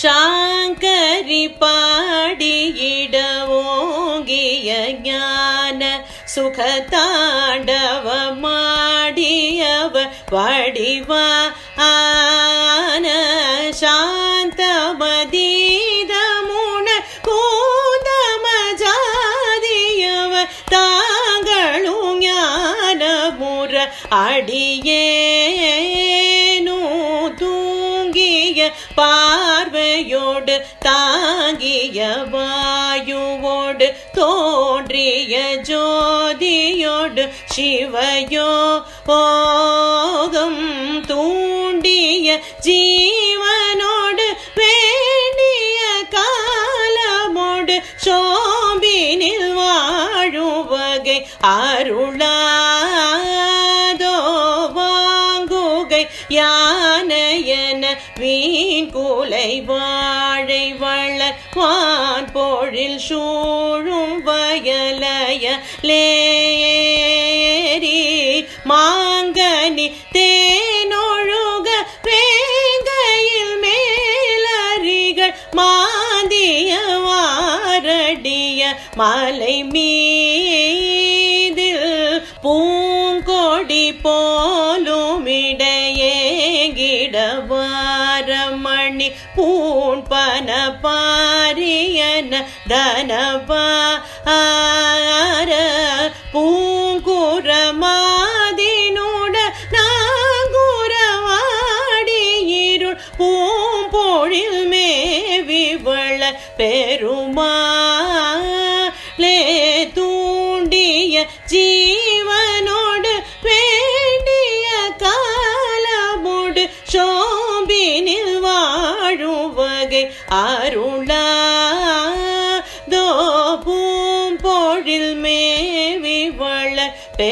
சாங்கரி பாடியிட ஓங்கிய ஞான சுகதாண்டவமாடியவ வடிவா ஆன சாந்தமதீதமுன கூந்தமஜாதியவ தாங்களும் ஞானமுற அடியேனு பார்வையோடு தாங்கிய வாயுவோடு தோன்றிய ஜோதியோடு சிவயோ ஓகம் தூண்டிய ஜீவனோடு வேண்டிய காலமோடு சோம்பினில் வாழும் வகை அருளா யானையன வீண் கூலை வாழை வளர் வான் போழில் சூழும் வயலய லேரி மாங்கனி தேனொழுக வேங்கையில் மேலரிகள் மாந்திய வாரடிய மலை மீதில் பூங்கொடி போலுமிட பூன் பன பாரியன தனபார பூங்குற மாதினுட நாங்குறவாடியிருள் பூம்பொழில் மேவிவள பெருமாளே தூண்டிய ஜீ அருளாதோ பூம்பொழில் மேவி வள பே